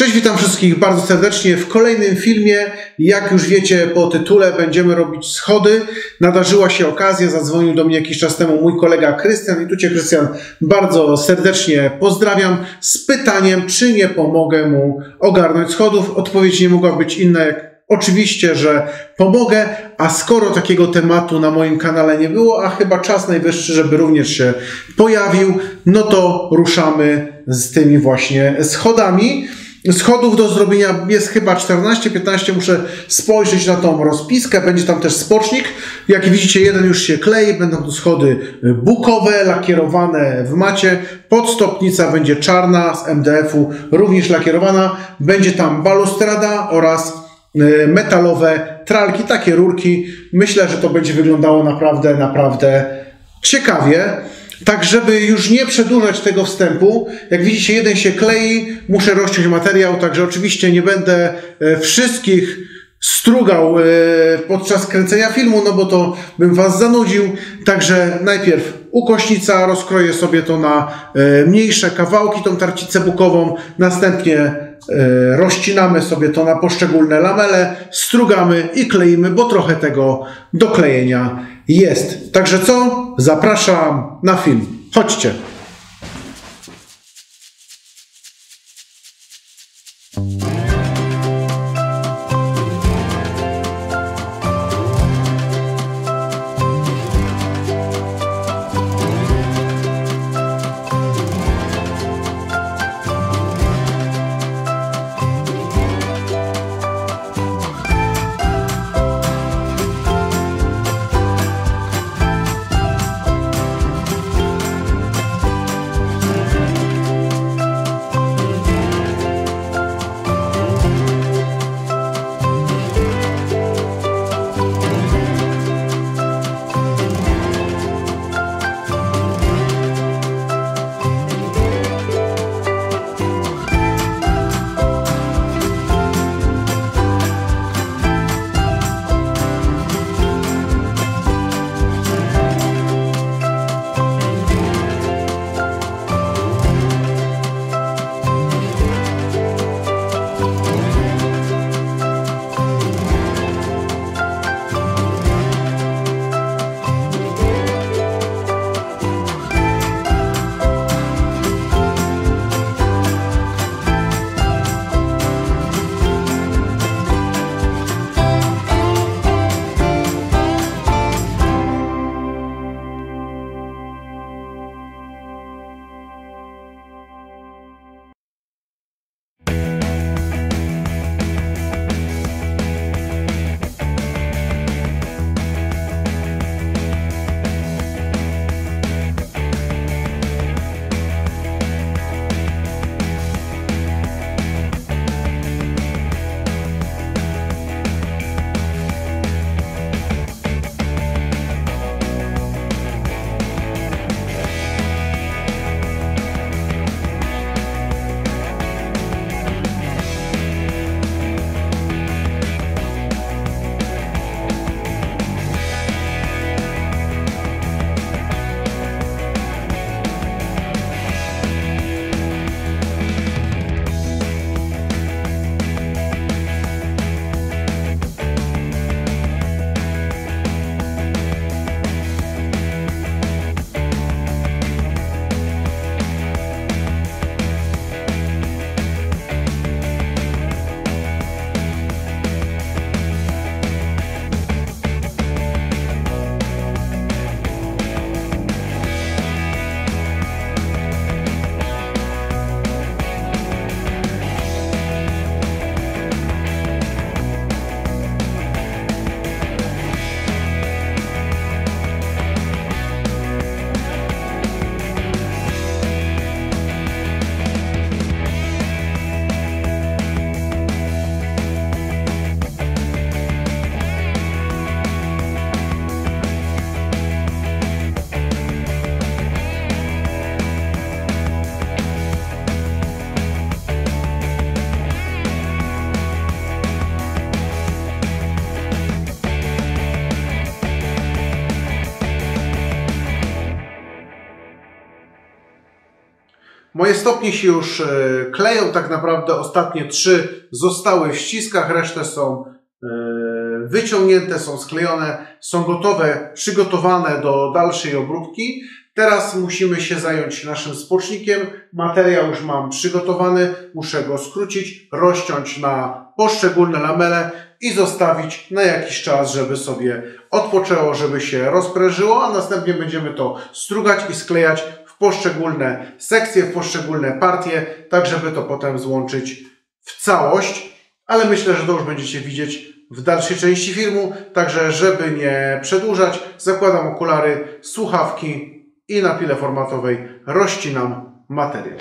Cześć, witam wszystkich bardzo serdecznie w kolejnym filmie. Jak już wiecie po tytule, będziemy robić schody. Nadarzyła się okazja, zadzwonił do mnie jakiś czas temu mój kolega Krystian i tu Cię Krystian bardzo serdecznie pozdrawiam z pytaniem, czy nie pomogę mu ogarnąć schodów. Odpowiedź nie mogła być inna jak Oczywiście, że pomogę, a skoro takiego tematu na moim kanale nie było, a chyba czas najwyższy, żeby również się pojawił, no to ruszamy z tymi właśnie schodami. Schodów do zrobienia jest chyba 14-15. Muszę spojrzeć na tą rozpiskę. Będzie tam też spocznik. Jak widzicie, jeden już się klei. Będą to schody bukowe, lakierowane w macie. Podstopnica będzie czarna z MDF-u, również lakierowana. Będzie tam balustrada oraz e, metalowe tralki, takie rurki. Myślę, że to będzie wyglądało naprawdę, naprawdę ciekawie. Tak, żeby już nie przedłużać tego wstępu, jak widzicie, jeden się klei, muszę rozciąć materiał, także oczywiście nie będę e, wszystkich strugał e, podczas kręcenia filmu, no bo to bym Was zanudził. Także najpierw ukośnica, rozkroję sobie to na e, mniejsze kawałki, tą tarcicę bukową, następnie rozcinamy sobie to na poszczególne lamele, strugamy i kleimy, bo trochę tego do klejenia jest. Także co? Zapraszam na film. Chodźcie. Moje stopnie się już e, kleją, tak naprawdę ostatnie trzy zostały w ściskach, resztę są e, wyciągnięte, są sklejone, są gotowe, przygotowane do dalszej obróbki. Teraz musimy się zająć naszym spocznikiem. Materiał już mam przygotowany, muszę go skrócić, rozciąć na poszczególne lamele i zostawić na jakiś czas, żeby sobie odpoczęło, żeby się rozprężyło, a następnie będziemy to strugać i sklejać poszczególne sekcje, w poszczególne partie, tak żeby to potem złączyć w całość. Ale myślę, że to już będziecie widzieć w dalszej części filmu, także żeby nie przedłużać, zakładam okulary, słuchawki i na pile formatowej rozcinam materiał.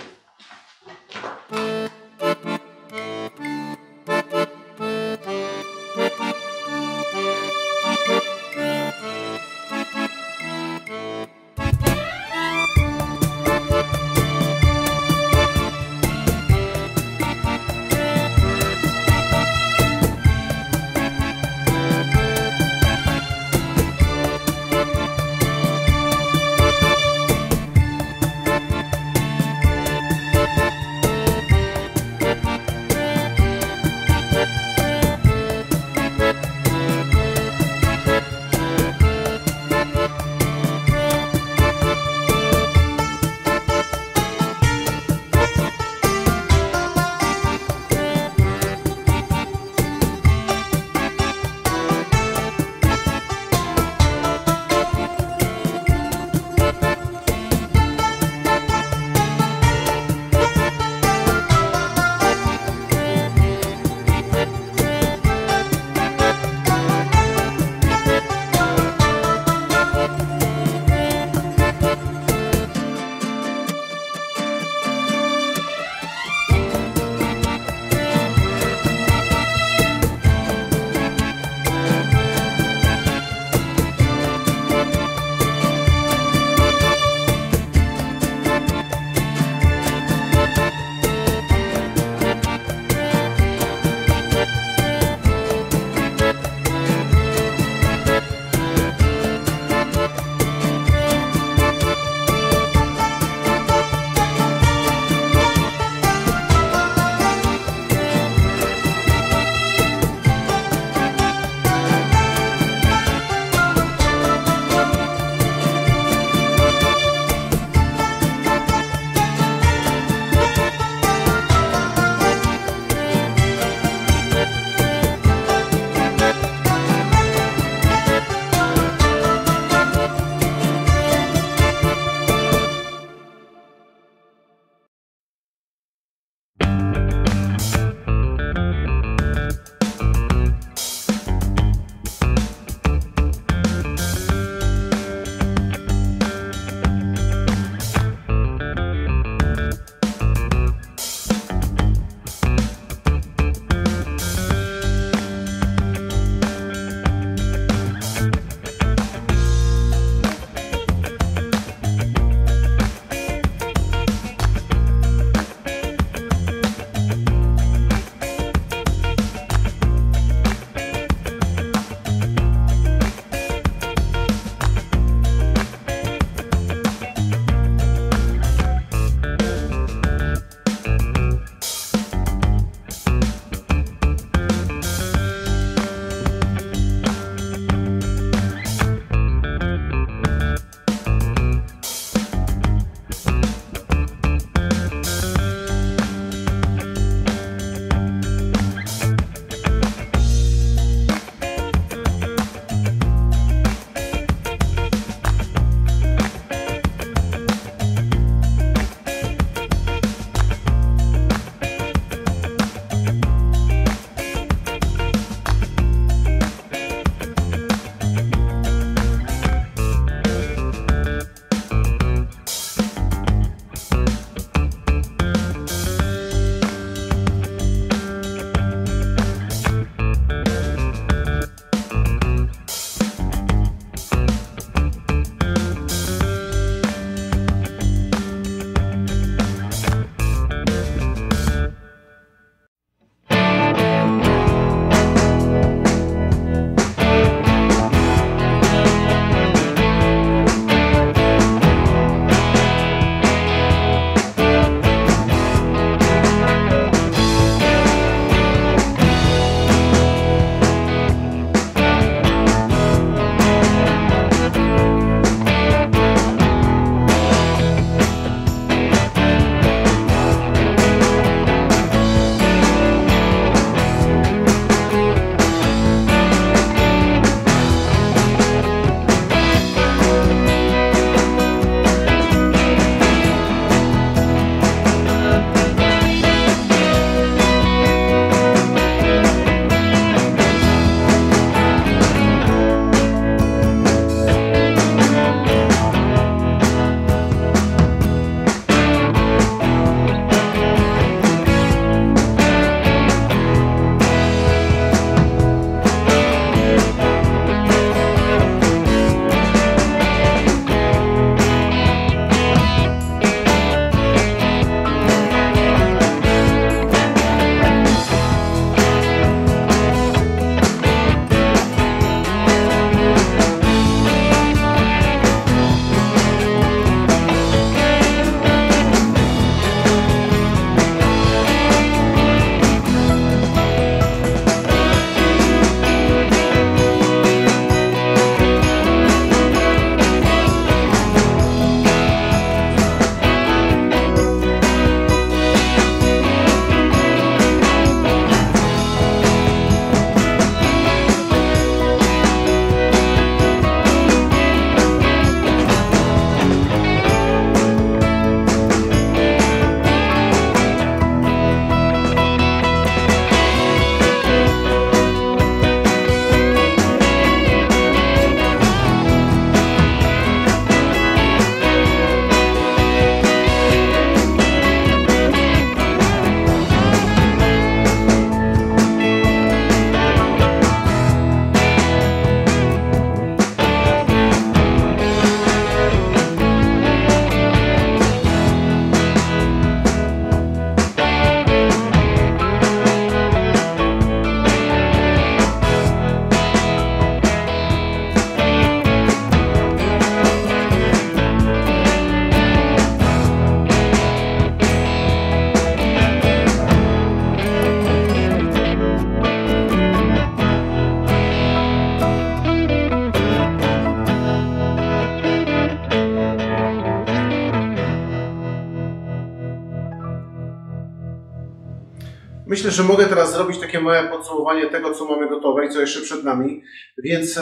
Myślę, że mogę teraz zrobić takie małe podsumowanie tego, co mamy gotowe i co jeszcze przed nami. Więc e,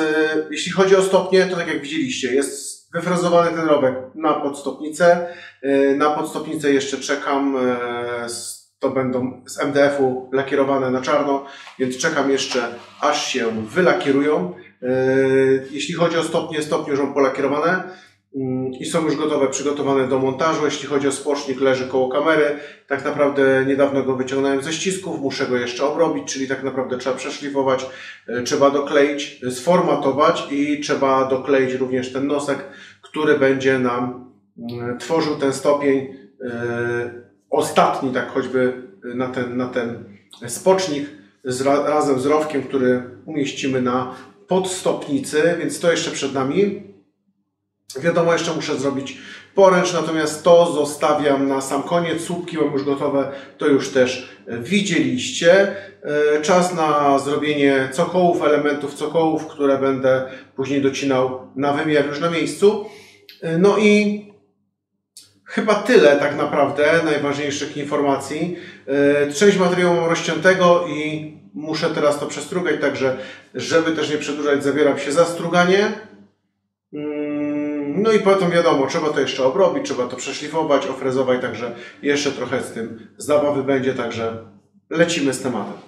jeśli chodzi o stopnie, to tak jak widzieliście, jest wyfrezowany ten robek na podstopnicę. E, na podstopnicę jeszcze czekam. E, to będą z MDF-u lakierowane na czarno, więc czekam jeszcze, aż się wylakierują. E, jeśli chodzi o stopnie, stopnie już są polakierowane i są już gotowe, przygotowane do montażu. Jeśli chodzi o spocznik, leży koło kamery. Tak naprawdę niedawno go wyciągnąłem ze ścisków, muszę go jeszcze obrobić, czyli tak naprawdę trzeba przeszlifować, trzeba dokleić, sformatować i trzeba dokleić również ten nosek, który będzie nam mm, tworzył ten stopień e, ostatni, tak choćby na ten, na ten spocznik z, razem z rowkiem, który umieścimy na podstopnicy, więc to jeszcze przed nami. Wiadomo, jeszcze muszę zrobić poręcz, natomiast to zostawiam na sam koniec. Słupki mam już gotowe, to już też widzieliście. E, czas na zrobienie cokołów, elementów cokołów, które będę później docinał na wymiar już na miejscu. E, no i chyba tyle tak naprawdę najważniejszych informacji. E, część materiału mam rozciętego i muszę teraz to przestrugać, także żeby też nie przedłużać, zabieram się za struganie. No i potem wiadomo, trzeba to jeszcze obrobić, trzeba to przeszlifować, ofrezować, także jeszcze trochę z tym zabawy będzie, także lecimy z tematem.